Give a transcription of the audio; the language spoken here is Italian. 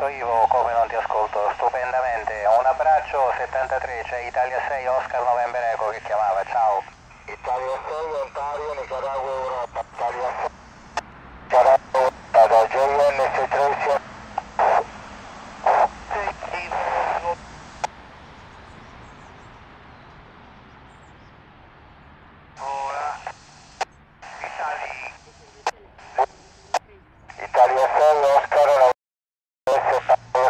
certo, io come non ti ascolto, stupendamente. Un abbraccio, 73, c'è cioè Italia 6, Oscar November Eco che chiamava, ciao. Italia 6, Ontario, Nicaragua, Europa. Italia 6, Nicaragua, Europa, JNS 13. Italia 6, Oscar. los